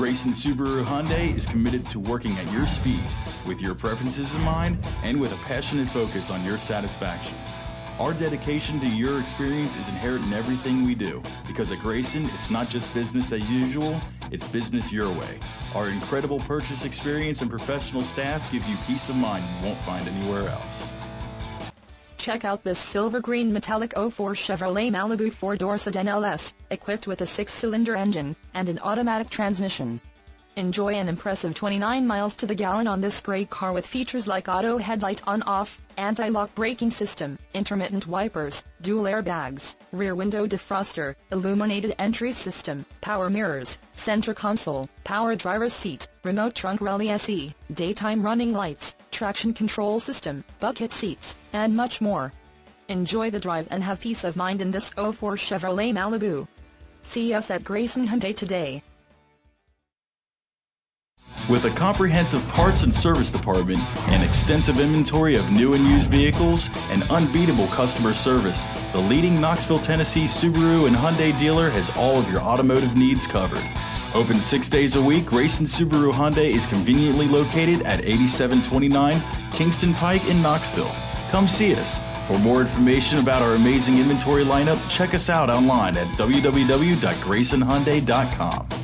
Grayson Subaru Hyundai is committed to working at your speed, with your preferences in mind, and with a passionate focus on your satisfaction. Our dedication to your experience is inherent in everything we do, because at Grayson, it's not just business as usual, it's business your way. Our incredible purchase experience and professional staff give you peace of mind you won't find anywhere else. Check out this silver green metallic 04 Chevrolet Malibu 4-door sedan LS, equipped with a 6-cylinder engine and an automatic transmission. Enjoy an impressive 29 miles to the gallon on this great car with features like auto headlight on-off, anti-lock braking system, intermittent wipers, dual airbags, rear window defroster, illuminated entry system, power mirrors, center console, power driver's seat, remote trunk release, daytime running lights, traction control system, bucket seats, and much more. Enjoy the drive and have peace of mind in this 04 Chevrolet Malibu. See us at Grayson Hyundai today. With a comprehensive parts and service department, an extensive inventory of new and used vehicles, and unbeatable customer service, the leading Knoxville, Tennessee Subaru and Hyundai dealer has all of your automotive needs covered. Open six days a week, Grayson Subaru Hyundai is conveniently located at 8729 Kingston Pike in Knoxville. Come see us. For more information about our amazing inventory lineup, check us out online at www.graysonhyundai.com.